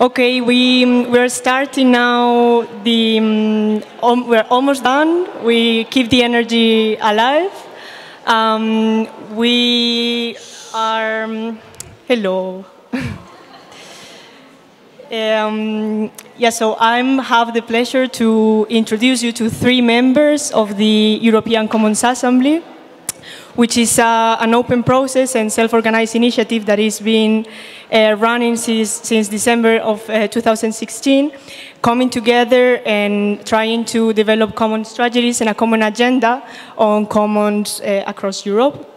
Okay, we we're starting now. The um, we're almost done. We keep the energy alive. Um, we are. Um, hello. Um, yeah, so I have the pleasure to introduce you to three members of the European Commons Assembly, which is uh, an open process and self-organized initiative that is being uh, running since, since, December of uh, 2016, coming together and trying to develop common strategies and a common agenda on commons uh, across Europe.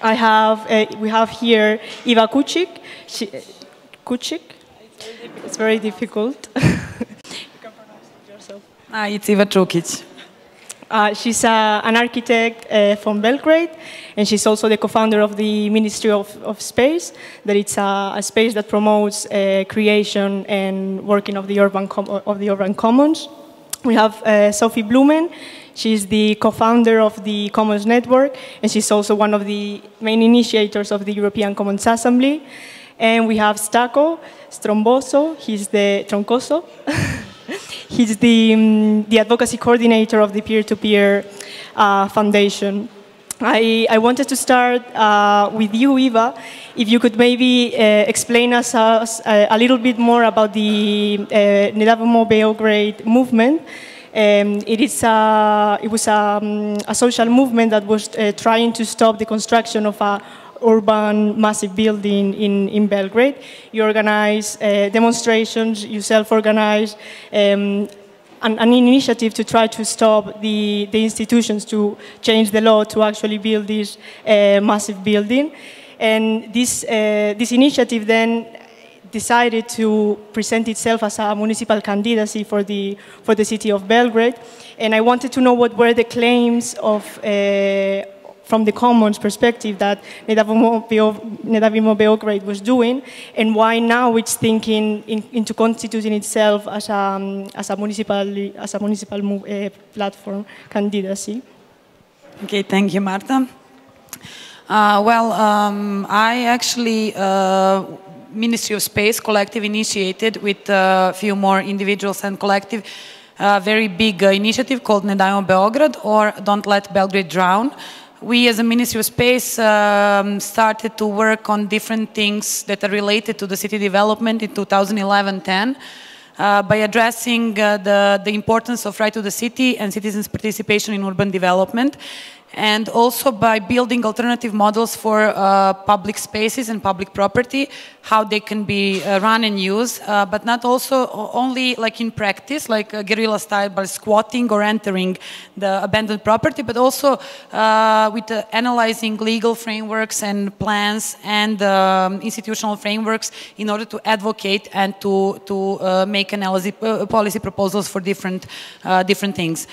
I have, uh, we have here Eva Kucik. She, Kucik? It's very difficult. you can pronounce it yourself. Ah, it's Eva Čukić. Uh, she's uh, an architect uh, from Belgrade, and she's also the co-founder of the Ministry of, of Space, that it's a, a space that promotes uh, creation and working of the urban, of the urban commons. We have uh, Sophie Bloemen. She's the co-founder of the Commons Network, and she's also one of the main initiators of the European Commons Assembly. And we have Stacco Stromboso. He's the Troncoso. He's the, um, the advocacy coordinator of the peer-to-peer -peer, uh, foundation. I, I, wanted to start uh, with you, Eva. If you could maybe uh, explain us, us uh, a little bit more about the uh, Ne davimo Beograd movement. Um, it, is a, it was a, um, a, social movement that was uh, trying to stop the construction of a urban massive building in, in Belgrade. You organize uh, demonstrations, you self-organize, um, an, an, initiative to try to stop the, the institutions to change the law to actually build this uh, massive building. And this, uh, this initiative then decided to present itself as a municipal candidacy for the, for the city of Belgrade. And I wanted to know what were the claims of, uh, from the commons perspective that Ne davimo Beograd was doing, and why now it's thinking in, into constituting itself as a, um, as a municipal, as a municipal uh, platform candidacy. Okay, thank you, Marta. Uh, well, um, I actually, uh, Ministry of Space Collective initiated with a few more individuals and collective a very big uh, initiative called Ne dajmo Beograd or Don't Let Belgrade Drown we as a Ministry of Space um, started to work on different things that are related to the city development in 2011-10 uh, by addressing uh, the, the importance of right to the city and citizens' participation in urban development and also by building alternative models for uh, public spaces and public property, how they can be uh, run and used, uh, but not also only like in practice, like guerrilla style by squatting or entering the abandoned property, but also uh, with uh, analyzing legal frameworks and plans and um, institutional frameworks in order to advocate and to, to uh, make analysis, policy proposals for different, different things.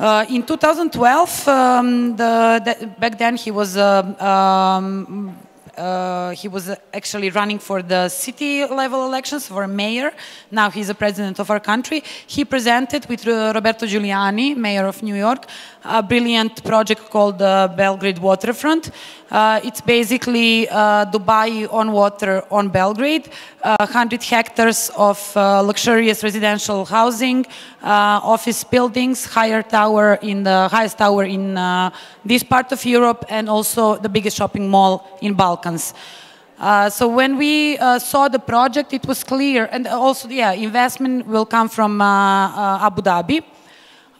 Uh, in 2012, um, the, the, back then he was uh, um, uh, he was actually running for the city level elections for mayor. Now he's the president of our country. He presented with uh, Roberto Giuliani, mayor of New York, a brilliant project called the Belgrade Waterfront. Uh, it's basically uh, Dubai on water on Belgrade, 100 uh, hectares of uh, luxurious residential housing, uh, office buildings, higher tower in the highest tower in this part of Europe, and also the biggest shopping mall in Balkans. Uh, so when we uh, saw the project, it was clear, and also, yeah, investment will come from uh, Abu Dhabi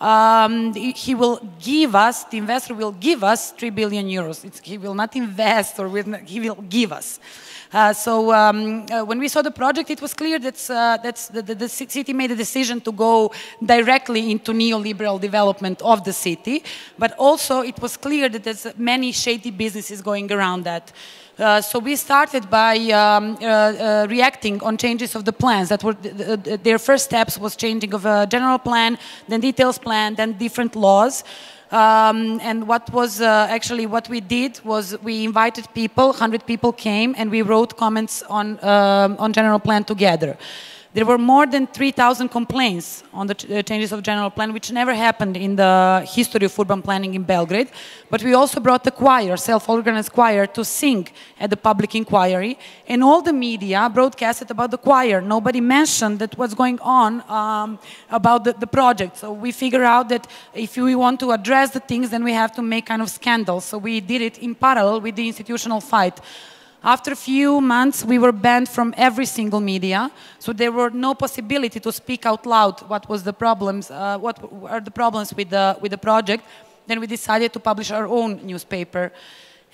um, he will give us, the investor will give us 3 billion euros. It's, he will not invest or not, he will give us. Uh, so um, uh, when we saw the project, it was clear that uh, that's the, the, the, city made a decision to go directly into neoliberal development of the city, but also it was clear that there's many shady businesses going around that. Uh, so we started by um, uh, uh, reacting on changes of the plans. That were their first steps was changing of a general plan, then details plan, then different laws. Um, and what was uh, actually what we did was we invited people, 100 people came, and we wrote comments on, um, on general plan together. There were more than 3,000 complaints on the uh, changes of general plan, which never happened in the history of urban planning in Belgrade. But we also brought the choir, self-organized choir, to sing at the public inquiry. And all the media broadcasted about the choir. Nobody mentioned that what's going on um, about the, the project. So we figured out that if we want to address the things, then we have to make kind of scandals. So we did it in parallel with the institutional fight. After a few months, we were banned from every single media, so there were no possibility to speak out loud what was the problems, uh, what are the problems with the, with the project. Then we decided to publish our own newspaper.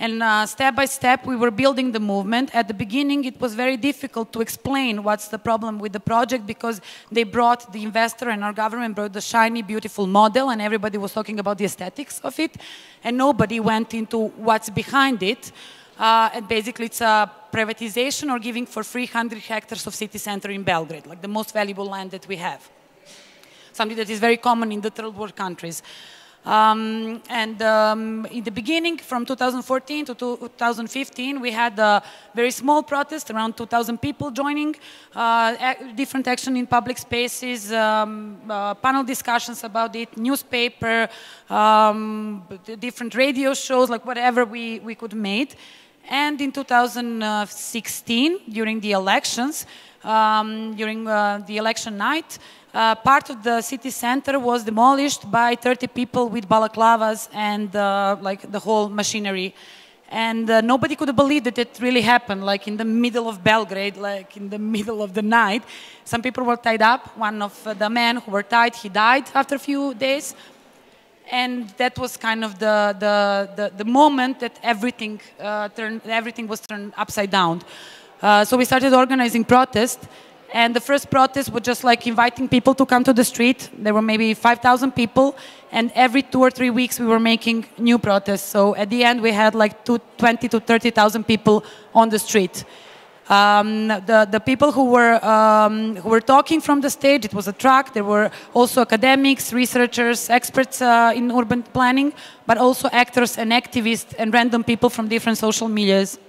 And uh, step by step, we were building the movement. At the beginning, it was very difficult to explain what's the problem with the project because they brought the investor and our government brought the shiny, beautiful model, and everybody was talking about the aesthetics of it, and nobody went into what's behind it. Uh, and basically, it's a privatization or giving for 300 hectares of city center in Belgrade, like the most valuable land that we have. Something that is very common in the third world countries. Um, and um, in the beginning, from 2014 to 2015, we had a very small protest, around 2,000 people joining, uh, different action in public spaces, um, uh, panel discussions about it, newspaper, um, different radio shows, like whatever we, we could make. And in 2016, during the elections, um, during uh, the election night, uh, part of the city center was demolished by 30 people with balaclavas and uh, like the whole machinery. And uh, nobody could believe that it really happened, like in the middle of Belgrade, like in the middle of the night. Some people were tied up. One of the men who were tied, he died after a few days and that was kind of the, the, the, the moment that everything, uh, turned, everything was turned upside down. Uh, so we started organizing protests, and the first protest was just like inviting people to come to the street. There were maybe 5,000 people, and every two or three weeks we were making new protests. So at the end we had like two, 20 to 30,000 people on the street. Um, the, the people who were, um, who were talking from the stage, it was a track, there were also academics, researchers, experts uh, in urban planning, but also actors and activists and random people from different social medias.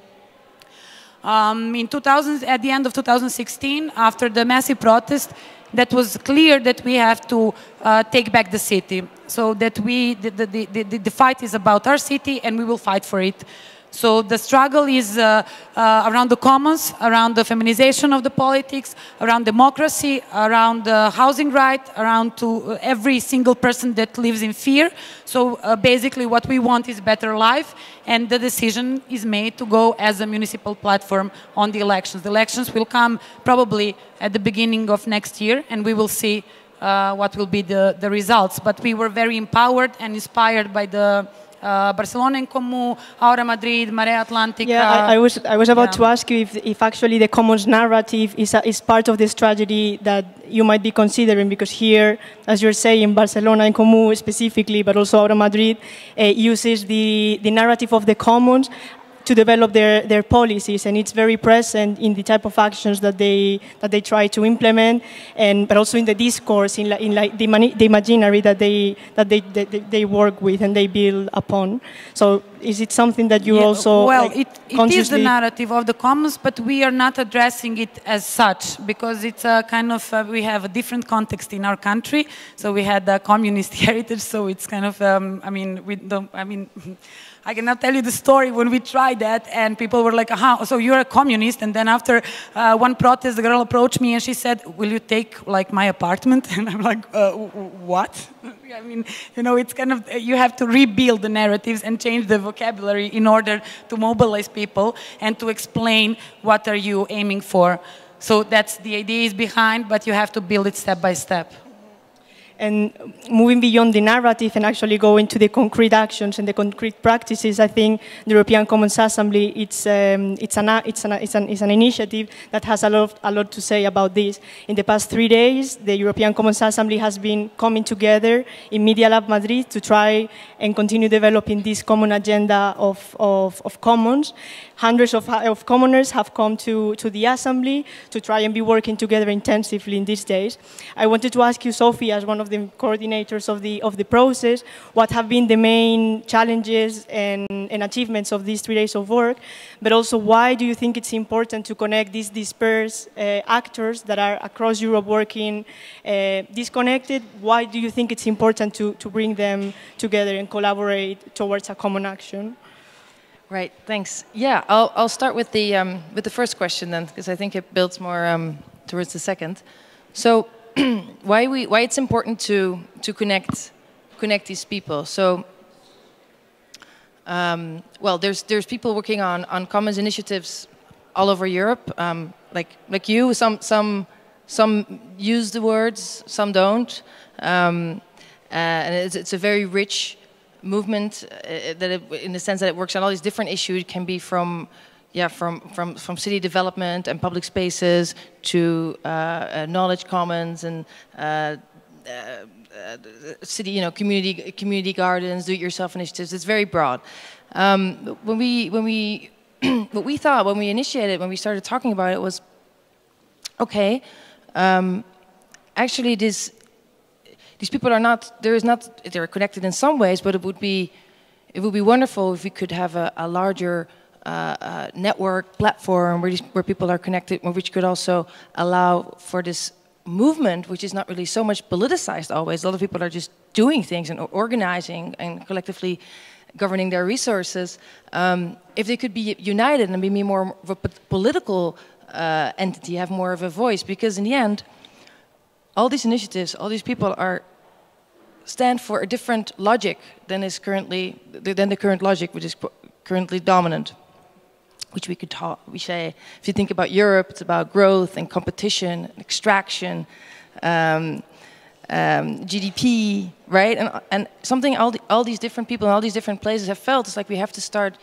Um, in 2000, at the end of 2016, after the massive protest, that was clear that we have to uh, take back the city. So that we, the, the, the, the fight is about our city and we will fight for it. So the struggle is uh, uh, around the commons, around the feminization of the politics, around democracy, around the housing right, around to uh, every single person that lives in fear. So uh, basically what we want is better life and the decision is made to go as a municipal platform on the elections. The elections will come probably at the beginning of next year and we will see uh, what will be the, the results. But we were very empowered and inspired by the uh, Barcelona en Comú, Ahora Madrid, Marea Atlántica. Yeah, I, I, was I was about yeah. to ask you if, if actually the commons narrative is a, is part of this strategy that you might be considering because here, as you're saying, Barcelona en Comú specifically, but also Ahora Madrid uh, uses the the narrative of the commons to develop their, their policies, and it's very present in the type of actions that they that they try to implement, and but also in the discourse, in, in like the, the imaginary that they that they, they, they work with and they build upon. So, is it something that you yeah, also well, like, it, it is the narrative of the commons, but we are not addressing it as such because it's a kind of uh, we have a different context in our country. So we had a communist heritage, so it's kind of um, I mean we don't I mean. I cannot tell you the story when we tried that, and people were like, "Aha, so you're a communist?" And then after uh, one protest, the girl approached me and she said, "Will you take like my apartment?" And I'm like, uh, "What?" I mean, you know, it's kind of you have to rebuild the narratives and change the vocabulary in order to mobilize people and to explain what are you aiming for. So that's the idea is behind, but you have to build it step by step and moving beyond the narrative and actually going to the concrete actions and the concrete practices, I think the European Commons Assembly, it's, um, it's, an, it's, an, it's, an, it's an initiative that has a lot, a lot to say about this. In the past three days, the European Commons Assembly has been coming together in Media Lab Madrid to try and continue developing this common agenda of, of, of commons hundreds of, of commoners have come to, to the assembly to try and be working together intensively in these days. I wanted to ask you, Sophie, as one of the coordinators of the, of the process, what have been the main challenges and, and achievements of these three days of work, but also why do you think it's important to connect these dispersed uh, actors that are across Europe working uh, disconnected? Why do you think it's important to, to bring them together and collaborate towards a common action? Right. Thanks. Yeah, I'll I'll start with the um, with the first question then, because I think it builds more um, towards the second. So, why we why it's important to to connect connect these people. So, um, well, there's there's people working on on commons initiatives all over Europe, um, like like you. Some some some use the words, some don't, um, uh, and it's, it's a very rich movement uh, that it, in the sense that it works on all these different issues it can be from yeah from from from city development and public spaces to uh, uh, knowledge commons and uh, uh, city you know community community gardens do it yourself initiatives. It's very broad. Um, when we when we what we thought when we initiated when we started talking about it was okay um, actually this these people are not there is not they're connected in some ways but it would be it would be wonderful if we could have a, a larger uh, uh, network platform where, these, where people are connected which could also allow for this movement which is not really so much politicized always. A lot of people are just doing things and organizing and collectively governing their resources. Um, if they could be united and be more of a political uh, entity have more of a voice because in the end all these initiatives, all these people are stand for a different logic than is currently than the current logic, which is currently dominant. Which we could talk. We say, if you think about Europe, it's about growth and competition, and extraction, um, um, GDP, right? And and something all the, all these different people in all these different places have felt is like we have to start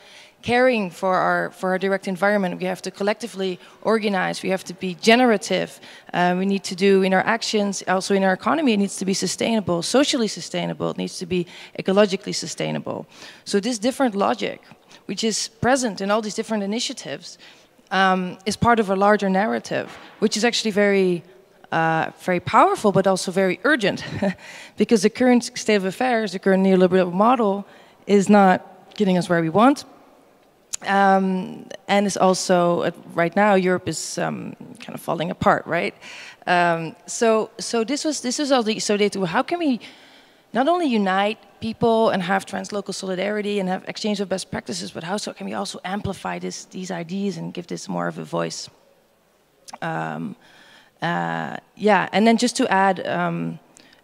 caring for our for our direct environment. We have to collectively organize. We have to be generative. Uh, we need to do in our actions, also in our economy, it needs to be sustainable, socially sustainable. It needs to be ecologically sustainable. So this different logic, which is present in all these different initiatives, um, is part of a larger narrative, which is actually very. Uh, very powerful, but also very urgent, because the current state of affairs, the current neoliberal model, is not getting us where we want, um, and it's also uh, right now Europe is um, kind of falling apart, right? Um, so, so this was this was all the so they how can we not only unite people and have translocal solidarity and have exchange of best practices, but how so can we also amplify this these ideas and give this more of a voice? Um, uh, yeah, and then just to add um,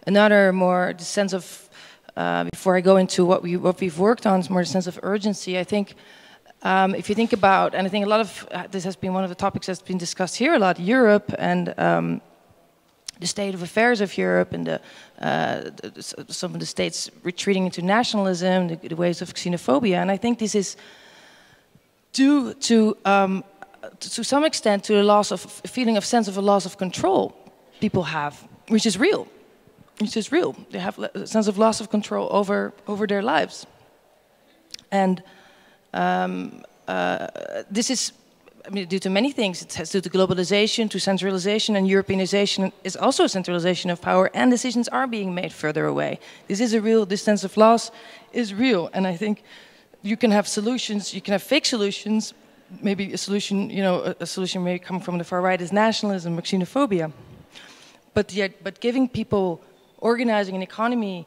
another more sense of uh, before I go into what we what we've worked on, more sense of urgency. I think. Um, if you think about, and I think a lot of uh, this has been one of the topics that's been discussed here a lot, Europe and um, the state of affairs of Europe and the, uh, the, some of the states retreating into nationalism, the, the, waves of xenophobia, and I think this is due to, um, to some extent, to a loss of feeling of sense of a loss of control people have, which is real, which is real. They have a sense of loss of control over over their lives, and um, uh, this is I mean, due to many things. It has due to globalization, to centralization, and Europeanization is also a centralization of power, and decisions are being made further away. This is a real, this sense of loss is real, and I think you can have solutions, you can have fake solutions. Maybe a solution, you know, a, solution may come from the far right is nationalism or xenophobia. But yet, but giving people organizing an economy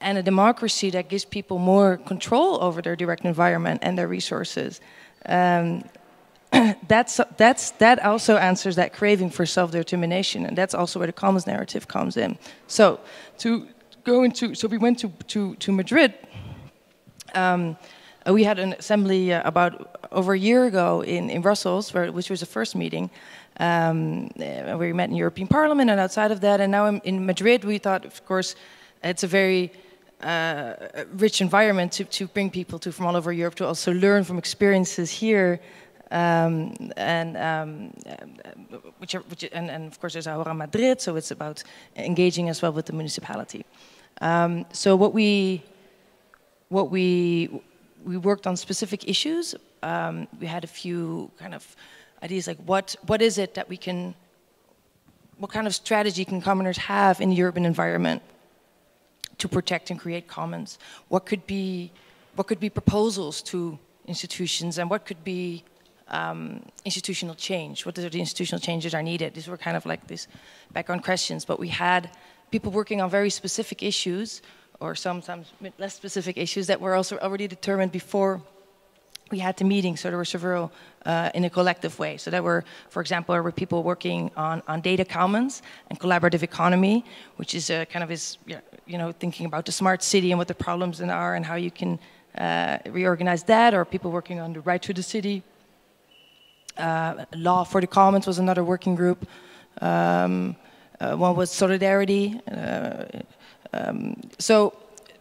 and a democracy that gives people more control over their direct environment and their resources. Um, that's, that's, that also answers that craving for self-determination, and that's also where the commons narrative comes in. So, to go into, so we went to, to, to Madrid. Um, we had an assembly uh, about over a year ago in, in Brussels, where, which was the first meeting, um, where we met in European Parliament and outside of that. And now in, in Madrid, we thought, of course, it's a very uh, rich environment to, to bring people to from all over Europe to also learn from experiences here. Um, and um, which are, which, and, and, of course there's Ahora Madrid, so it's about engaging as well with the municipality. Um, so what we what we we worked on specific issues um, we had a few kind of ideas like what, what is it that we can, what kind of strategy can commoners have in the urban environment to protect and create commons? What could be, what could be proposals to institutions and what could be um, institutional change? What are the institutional changes are needed? These were kind of like these background questions, but we had people working on very specific issues or sometimes less specific issues that were also already determined before we had the meeting, so there were several uh, in a collective way. So there were, for example, there were people working on, on data commons and collaborative economy, which is a kind of is, you know, thinking about the smart city and what the problems are and how you can uh, reorganize that, or people working on the right to the city. Uh, law for the commons was another working group. Um, uh, one was solidarity. Uh, um, so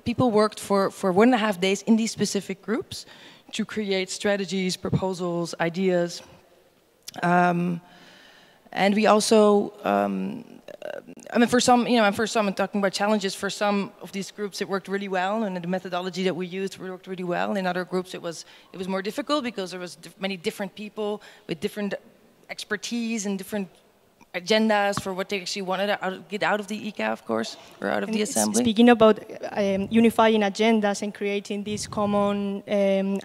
people worked for, for one and a half days in these specific groups to create strategies, proposals, ideas. Um, and we also, um, I mean, for some, you know, and for some, I'm talking about challenges. For some of these groups, it worked really well, and the methodology that we used worked really well. In other groups, it was it was more difficult because there was many different people with different expertise and different agendas for what they actually wanted to get out of the ECA, of course, or out of and the assembly. Speaking about um, unifying agendas and creating this common um,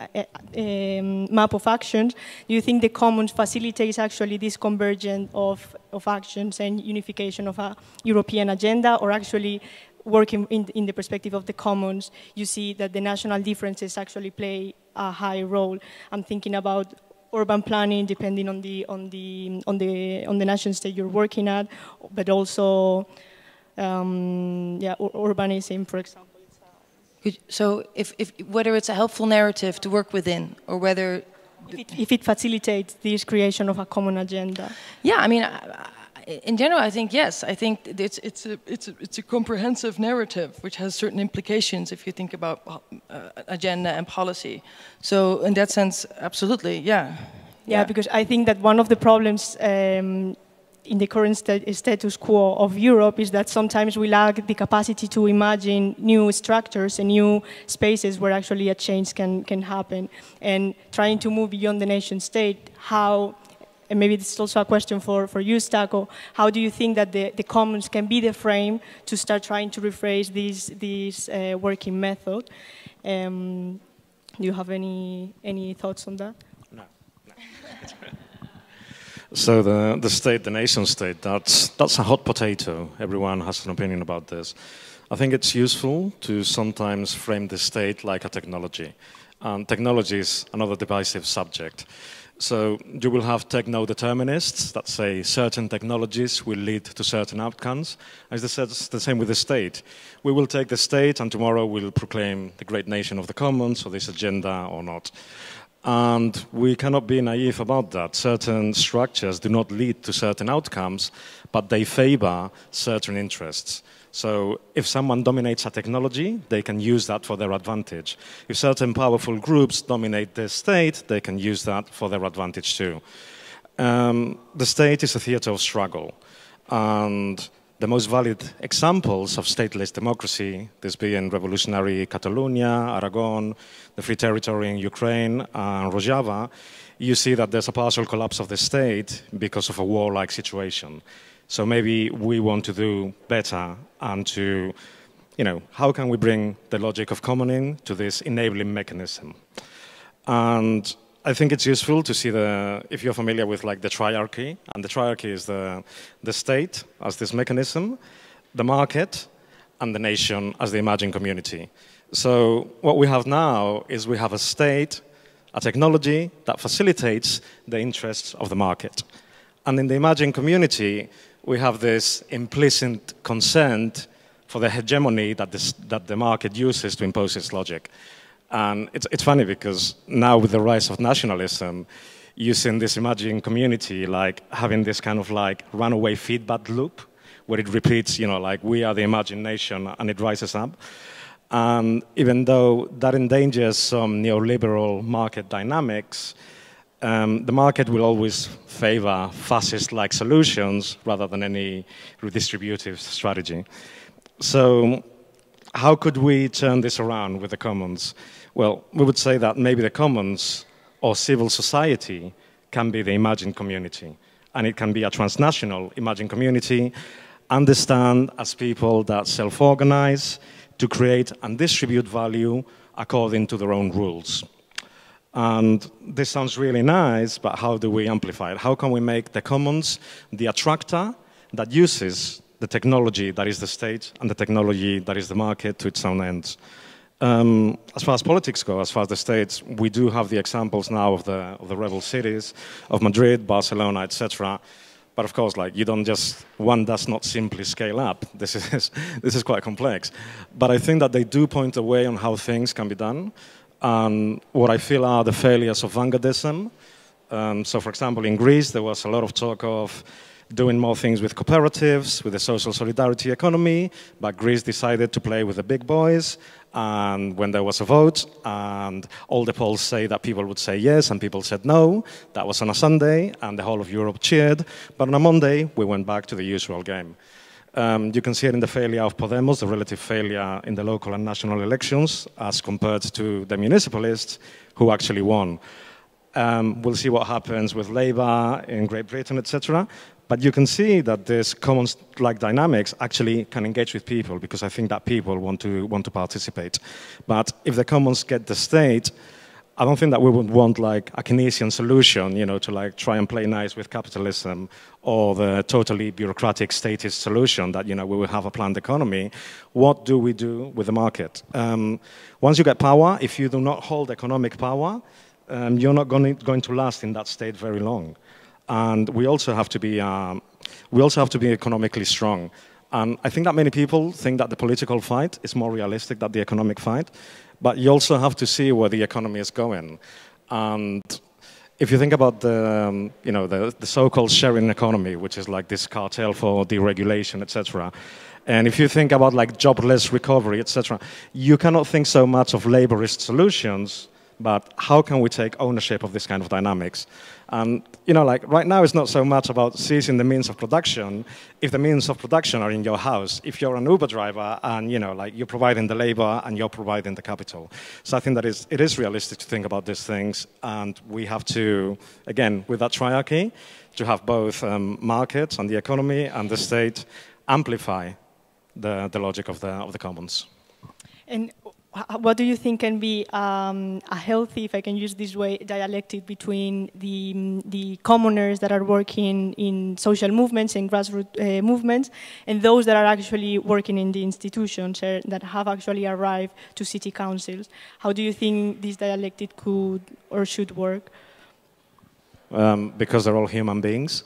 um, map of actions, do you think the commons facilitates actually this convergence of, of actions and unification of a European agenda, or actually working in, in the perspective of the commons, you see that the national differences actually play a high role. I'm thinking about urban planning, depending on the on the on the on the nation state you're working at, but also um, yeah, urbanism, for example. So, if, if whether it's a helpful narrative to work within, or whether if it, if it facilitates this creation of a common agenda. Yeah, I mean. I, in general, I think yes. I think it's it's a it's a it's a comprehensive narrative which has certain implications if you think about uh, agenda and policy. So in that sense, absolutely, yeah. Yeah, yeah. because I think that one of the problems. Um, in the current st status quo of Europe is that sometimes we lack the capacity to imagine new structures and new spaces where actually a change can, can happen. And trying to move beyond the nation state, how and maybe this is also a question for, for you, Stacco, how do you think that the, the commons can be the frame to start trying to rephrase this, this uh, working method? Um, do you have any, any thoughts on that? No. no. so the, the state, the nation state, that's, that's a hot potato. Everyone has an opinion about this. I think it's useful to sometimes frame the state like a technology. And technology is another divisive subject. So you will have techno-determinists that say certain technologies will lead to certain outcomes. As it's the same with the state. We will take the state and tomorrow we'll proclaim the great nation of the commons or this agenda or not. And we cannot be naive about that. Certain structures do not lead to certain outcomes, but they favor certain interests. So if someone dominates a technology, they can use that for their advantage. If certain powerful groups dominate the state, they can use that for their advantage too. Um, the state is a theater of struggle. And the most valid examples of stateless democracy, this being revolutionary Catalonia, Aragon, the Free Territory in Ukraine, and Rojava, you see that there's a partial collapse of the state because of a war-like situation. So maybe we want to do better and to, you know, how can we bring the logic of commoning to this enabling mechanism? And I think it's useful to see the, if you're familiar with like the triarchy, and the triarchy is the, the state as this mechanism, the market, and the nation as the emerging community. So what we have now is we have a state, a technology that facilitates the interests of the market. And in the emerging community, we have this implicit consent for the hegemony that, this, that the market uses to impose its logic. And it's, it's funny because now with the rise of nationalism, using this emerging community, like having this kind of like runaway feedback loop, where it repeats, you know, like we are the emerging nation and it rises up. And even though that endangers some neoliberal market dynamics, um, the market will always favor fascist-like solutions rather than any redistributive strategy. So how could we turn this around with the commons? Well, we would say that maybe the commons or civil society can be the imagined community. And it can be a transnational imagined community, understand as people that self-organize to create and distribute value according to their own rules. And this sounds really nice, but how do we amplify it? How can we make the commons the attractor that uses the technology that is the state and the technology that is the market to its own ends? Um, as far as politics go, as far as the states, we do have the examples now of the, of the rebel cities, of Madrid, Barcelona, etc. But of course, like you don't just one does not simply scale up. This is this is quite complex. But I think that they do point a way on how things can be done. And what I feel are the failures of vanguardism. Um, so, for example, in Greece, there was a lot of talk of doing more things with cooperatives, with the social solidarity economy, but Greece decided to play with the big boys. And when there was a vote, and all the polls say that people would say yes, and people said no, that was on a Sunday, and the whole of Europe cheered. But on a Monday, we went back to the usual game. Um, you can see it in the failure of Podemos, the relative failure in the local and national elections, as compared to the municipalists who actually won. Um, we'll see what happens with Labour in Great Britain, etc. But you can see that this commons-like dynamics actually can engage with people because I think that people want to, want to participate. But if the commons get the state, I don't think that we would want like a Keynesian solution, you know, to like try and play nice with capitalism or the totally bureaucratic statist solution that, you know, we will have a planned economy. What do we do with the market? Um, once you get power, if you do not hold economic power, um, you're not going to, going to last in that state very long and we also have to be um, we also have to be economically strong. And I think that many people think that the political fight is more realistic than the economic fight, but you also have to see where the economy is going. And if you think about the, um, you know, the, the so-called sharing economy, which is like this cartel for deregulation, etc., and if you think about like jobless recovery, etc., you cannot think so much of laborist solutions, but how can we take ownership of this kind of dynamics? And you know, like right now, it's not so much about seizing the means of production. If the means of production are in your house, if you're an Uber driver and you know, like you're providing the labor and you're providing the capital. So I think that is, it is realistic to think about these things, and we have to, again, with that triarchy, to have both um, markets and the economy and the state amplify the, the logic of the, of the commons. And what do you think can be um, a healthy, if I can use this way, dialectic between the, the commoners that are working in social movements and grassroots uh, movements and those that are actually working in the institutions uh, that have actually arrived to city councils? How do you think this dialectic could or should work? Um, because they're all human beings.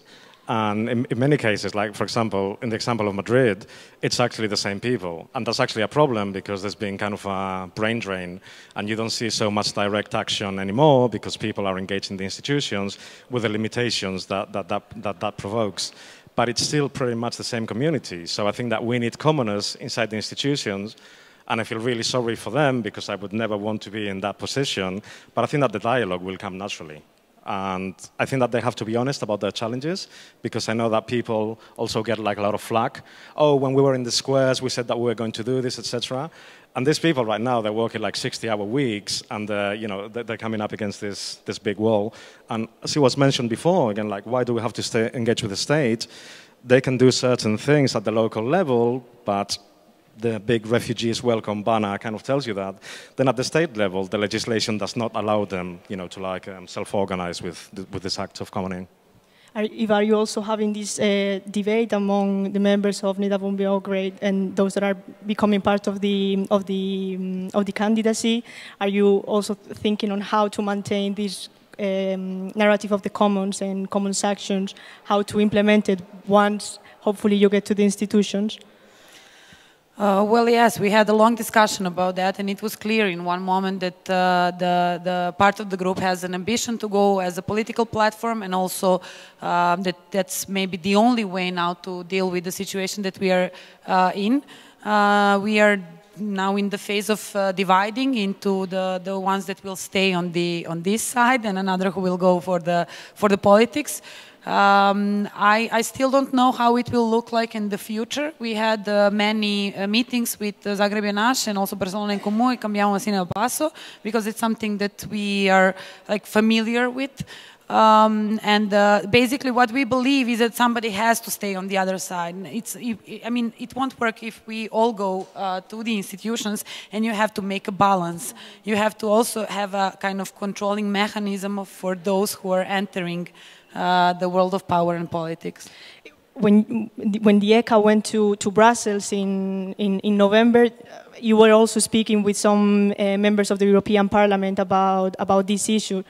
And in, in, many cases, like for example, in the example of Madrid, it's actually the same people. And that's actually a problem because there's been kind of a brain drain and you don't see so much direct action anymore because people are engaged in the institutions with the limitations that that, that, that, that provokes. But it's still pretty much the same community. So I think that we need commoners inside the institutions and I feel really sorry for them because I would never want to be in that position. But I think that the dialogue will come naturally. And I think that they have to be honest about their challenges because I know that people also get like a lot of flack. Oh, when we were in the squares, we said that we were going to do this, etc. And these people right now, they're working like 60-hour weeks, and uh, you know they're coming up against this this big wall. And as it was mentioned before, again, like why do we have to stay engage with the state? They can do certain things at the local level, but the big refugees welcome banner kind of tells you that, then at the state level, the legislation does not allow them, you know, to like um, self-organize with, with this act of commoning. Are, are you also having this uh, debate among the members of Nida Belgrade and those that are becoming part of the of the um, of the candidacy? Are you also thinking on how to maintain this um, narrative of the commons and commons actions, how to implement it once, hopefully, you get to the institutions? Uh, well, yes, we had a long discussion about that, and it was clear in one moment that uh, the, the part of the group has an ambition to go as a political platform, and also um, that that's maybe the only way now to deal with the situation that we are uh, in. Uh, we are now in the phase of uh, dividing into the, the ones that will stay on the on this side, and another who will go for the for the politics. Um, I, I, still don't know how it will look like in the future. We had uh, many uh, meetings with uh, Zagreb je naš and also Barcelona en Comú and Cambiamo Messina dal Basso because it's something that we are like familiar with. Um, and uh, basically what we believe is that somebody has to stay on the other side. It's, I mean, it won't work if we all go uh, to the institutions and you have to make a balance. You have to also have a kind of controlling mechanism for those who are entering uh, the world of power and politics. When, when the ECA went to, to Brussels in, in, in November, you were also speaking with some uh, members of the European Parliament about, about this issue.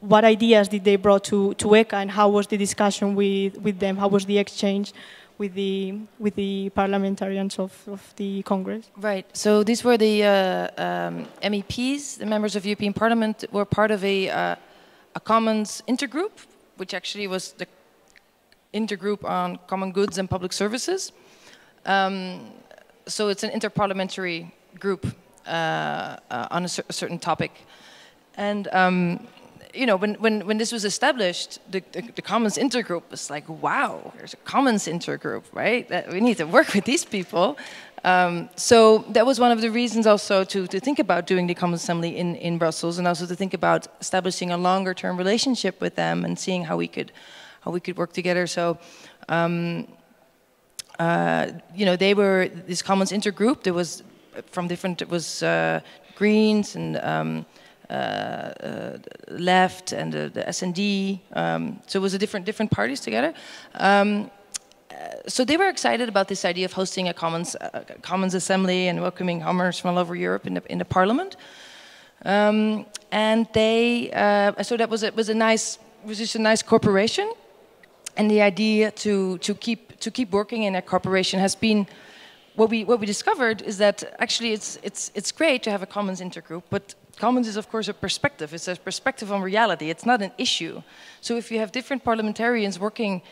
What ideas did they brought to, to ECA and how was the discussion with, with them? How was the exchange with the, with the parliamentarians of, of the Congress? Right, so these were the uh, um, MEPs, the members of European Parliament were part of a, uh, a commons intergroup, which actually was the intergroup on common goods and public services. Um, so it's an interparliamentary group uh, uh, on a, cer a, certain topic. And, um, you know, when, when, when this was established, the, the, the, Commons Intergroup was like, wow, there's a Commons Intergroup, right? That we need to work with these people. Um, so that was one of the reasons also to, to think about doing the Commons Assembly in, in Brussels and also to think about establishing a longer term relationship with them and seeing how we could, how we could work together. So um, uh, you know, they were this commons intergroup. There was from different. It was uh, Greens and um, uh, uh Left and the, the S&D. Um, so it was a different different parties together. Uh, so they were excited about this idea of hosting a commons commons assembly and welcoming commoners from all over Europe in the in the parliament. Um, and they so that was it was a nice was just a nice corporation and the idea to, to, keep, to keep working in a corporation has been what we, what we discovered is that actually it's, it's, it's great to have a commons intergroup, but commons is of course a perspective. It's a perspective on reality. It's not an issue. So if you have different parliamentarians working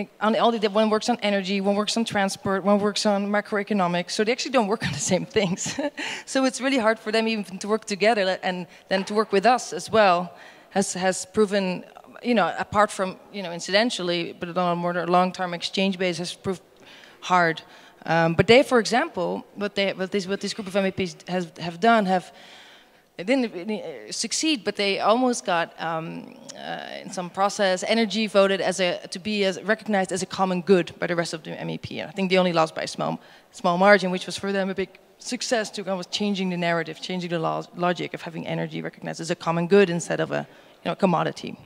a, on the, one works on energy, one works on transport, one works on macroeconomics, so they actually don't work on the same things. so it's really hard for them even to work together and then to work with us as well has, has proven you know, apart from, you know, incidentally, but on a more long-term exchange base has proved hard. Um, but they, for example, what, they, what, this, what this group of MEPs has, have done have, they didn't uh, succeed, but they almost got, um, uh, in some process, energy voted as a, to be as, recognized as a common good by the rest of the MEP. And I think they only lost by a small, small margin, which was for them a big success to almost changing the narrative, changing the logic of having energy recognized as a common good instead of a you know, commodity.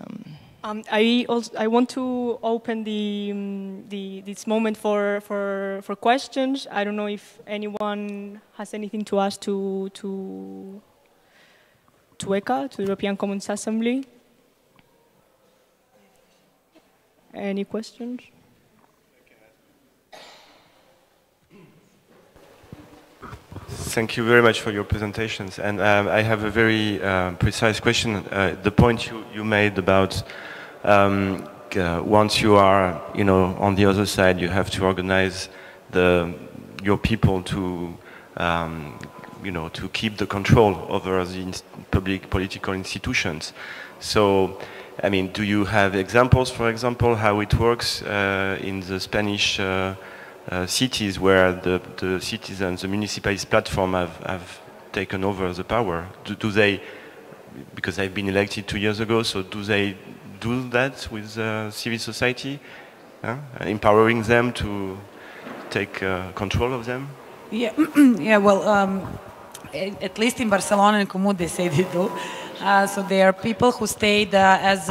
Um, um, I also I want to open the, um, the this moment for for for questions. I don't know if anyone has anything to ask to to to ECA, to the European Commons Assembly. Any questions? Thank you very much for your presentations. And um, I have a very uh, precise question. Uh, the point you, you made about um, uh, once you are, you know, on the other side, you have to organize the, your people to, um, you know, to keep the control over the public political institutions. So, I mean, do you have examples, for example, how it works uh, in the Spanish uh, uh, cities where the, the citizens, the municipalities platform have, have taken over the power? Do, do, they, because they've been elected two years ago, so do they do that with uh, civil society, empowering them to take uh, control of them? Yeah, yeah well, um, at least in Barcelona en Comú they say they do. Uh, so there are people who stayed as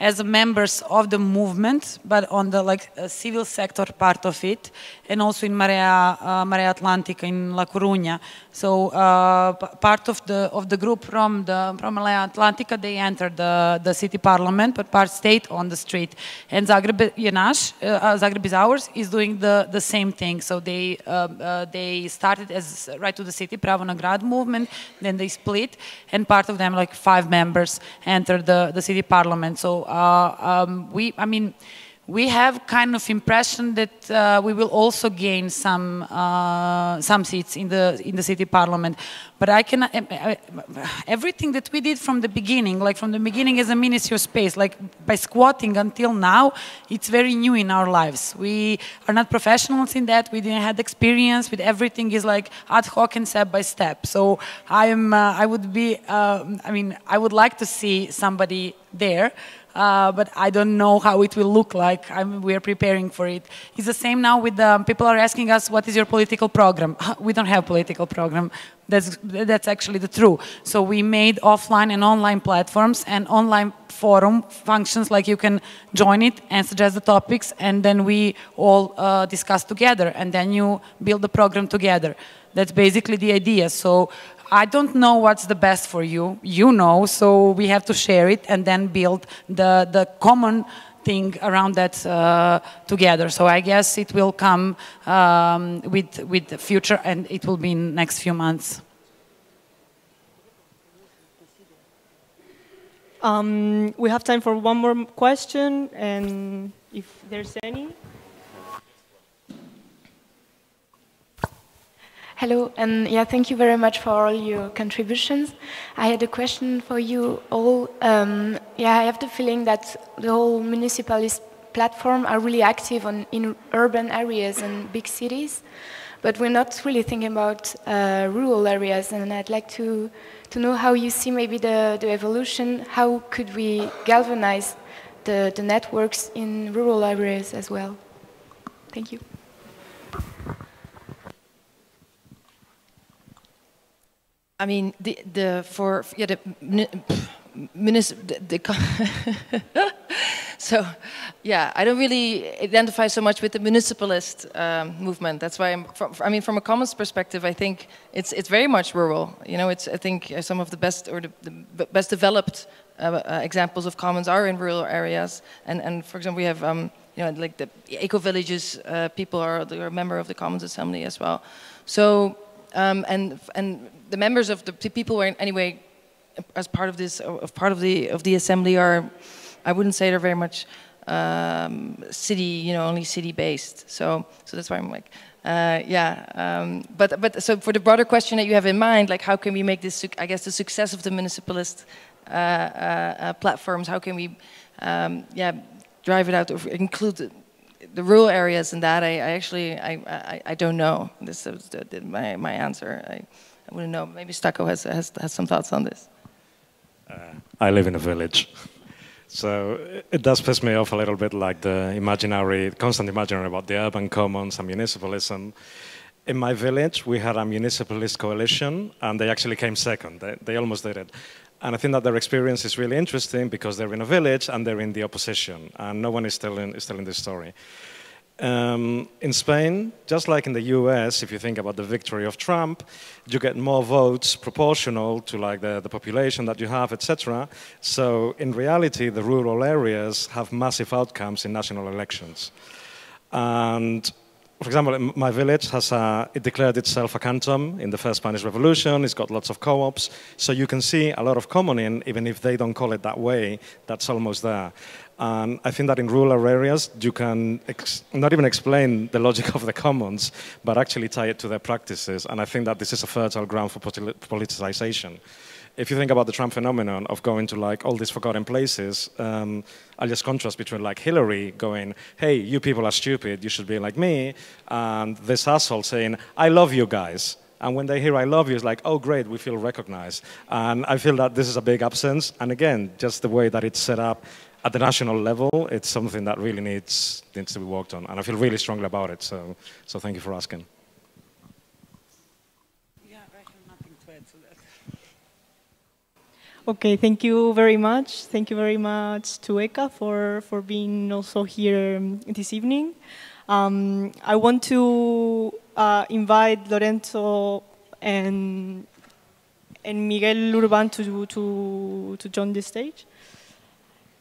as members of the movement, but on the like civil sector part of it, and also in Marea, uh, Marea Atlantica in La Coruña. So uh, part of the of the group from the from Marea Atlantica, they entered the the city parliament, but part stayed on the street. And Zagreb je naš, uh, uh, Zagreb is ours, is doing the the same thing. So they they started as right to the city Pravo na Grad movement, then they split, and part of them, like five members, entered the the city parliament. So um, we, I mean, we have kind of impression that uh, we will also gain some uh, some seats in the in the city parliament. But I can everything that we did from the beginning, like from the beginning as a ministry of space, like by squatting until now, it's very new in our lives. We are not professionals in that. We didn't have experience with everything is like ad hoc and step by step. So I am uh, I would be uh, I mean I would like to see somebody there uh, but I don't know how it will look like. I mean, we are preparing for it. It's the same now with the, people are asking us, what is your political program? We don't have political program. That's, that's actually the truth. So we made offline and online platforms and online forum functions like you can join it and suggest the topics and then we all uh, discuss together and then you build the program together. That's basically the idea. So I don't know what's the best for you. You know, so we have to share it and then build the, the common thing around that uh, together. So I guess it will come um, with, with the future and it will be in next few months. Um, we have time for one more question, and if there's any. Hello, and yeah, thank you very much for all your contributions. I had a question for you all. Um, yeah, I have the feeling that the whole municipalist platform are really active on, in urban areas and big cities, but we're not really thinking about uh, rural areas, and I'd like to, to know how you see maybe the, the evolution, how could we galvanize the, the networks in rural areas as well? Thank you. I mean, the the for yeah the municipal the, the so yeah I don't really identify so much with the municipalist um, movement. That's why I'm. From, I mean, from a commons perspective, I think it's it's very much rural. You know, it's I think uh, some of the best or the, the best developed uh, uh, examples of commons are in rural areas. And and for example, we have. Um, you know, like the eco villages, uh, people are, are a member of the Commons Assembly as well. So um, and and the members of the people who are anyway as part of this of part of the of the assembly are I wouldn't say they're very much um, city you know only city based so so that's why I'm like uh, yeah um, but but so for the broader question that you have in mind like how can we make this I guess the success of the municipalist uh, uh, uh platforms how can we um, yeah drive it out or include the rural areas and that, I, I actually, I, I, I, don't know. This is the, my, my answer. I, I wouldn't know. Maybe Stacco has, has, has some thoughts on this. Uh, I live in a village. So it does piss me off a little bit, like the imaginary, constant imaginary about the urban commons and municipalism. In my village, we had a municipalist coalition, and they actually came second. They, they almost did it. And I think that their experience is really interesting because they're in a village and they're in the opposition, and no one is telling, is telling this story. Um, in Spain, just like in the US, if you think about the victory of Trump, you get more votes proportional to like the, the population that you have, etc. So in reality, the rural areas have massive outcomes in national elections. And for example, my village has a, it declared itself a canton in the first Spanish Revolution. It's got lots of co-ops, so you can see a lot of commoning, even if they don't call it that way. That's almost there. And I think that in rural areas, you can not even explain the logic of the commons, but actually tie it to their practices. And I think that this is a fertile ground for politicization if you think about the Trump phenomenon of going to like all these forgotten places, um, I'll just contrast between like Hillary going, hey, you people are stupid, you should be like me, and this asshole saying, I love you guys. And when they hear I love you, it's like, oh, great, we feel recognized. And I feel that this is a big absence. And again, just the way that it's set up at the national level, it's something that really needs, needs to be worked on. And I feel really strongly about it. So, so thank you for asking. Nothing to add to that. Okay, thank you very much. Thank you very much to ECA for, for being also here um, this evening. Um, I want to uh, invite Lorenzo and, and Miguel Urban to, to, to join the stage.